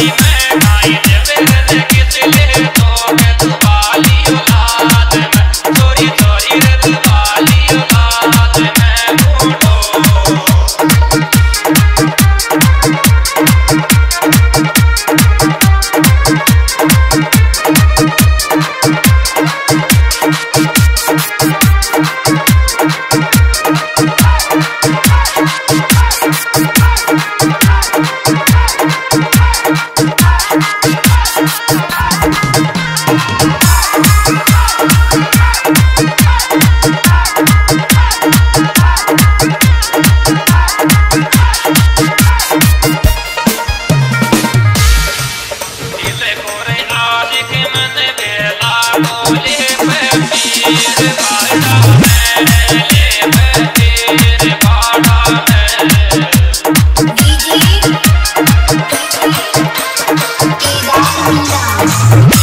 Amen. Thank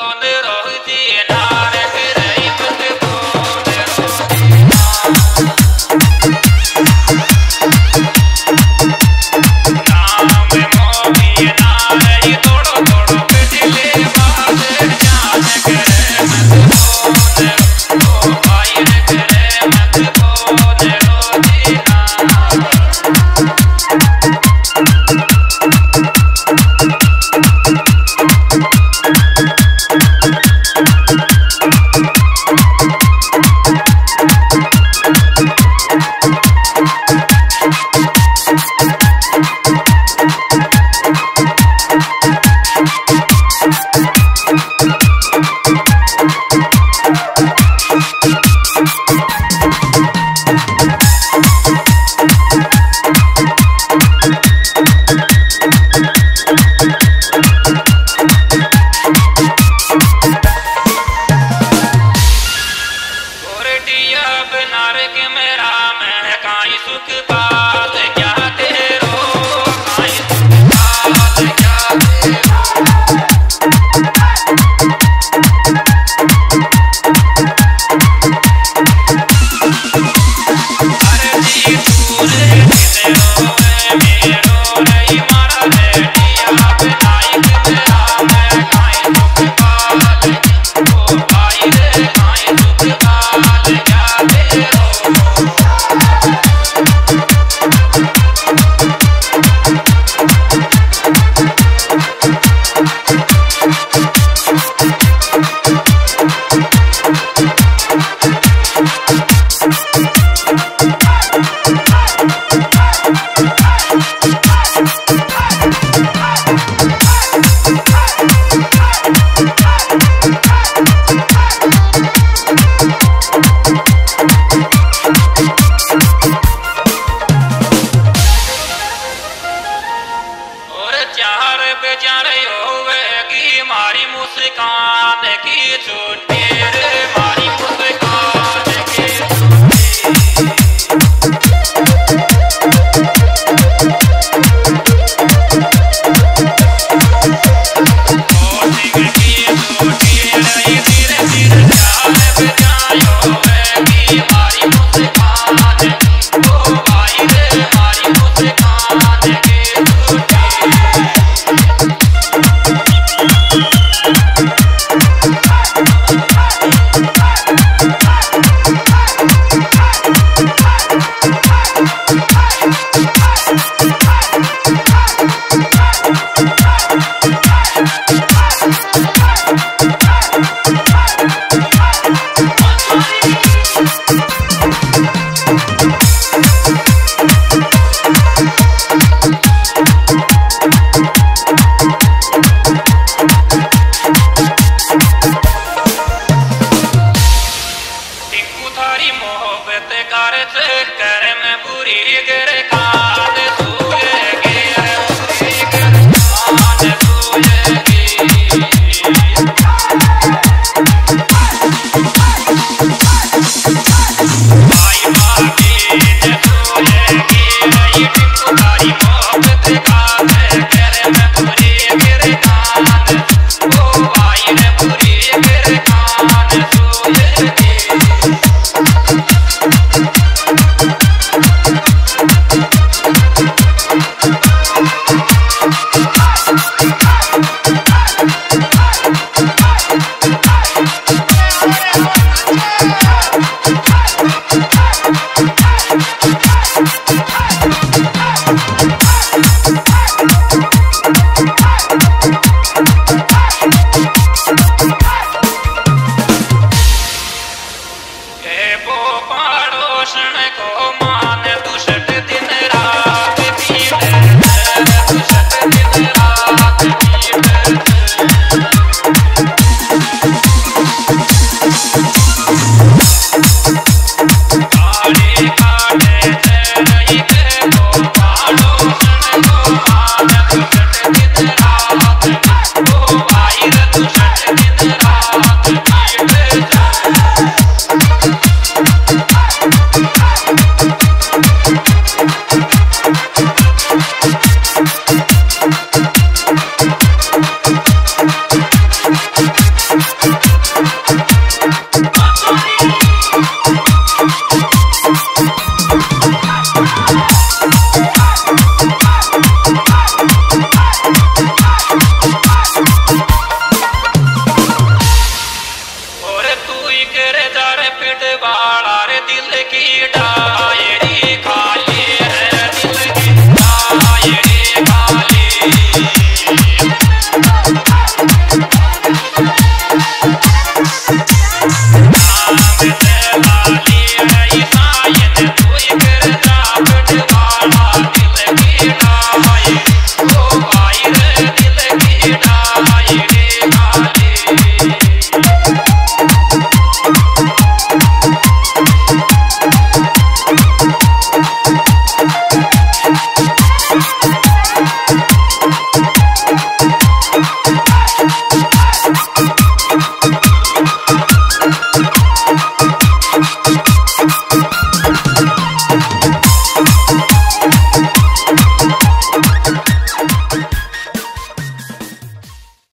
on it. सुख नरक मेरा मैं काई सुख बात क्या तेरो काई सुख बात क्या तेरो। अरे जी पूरे तेरो yeah.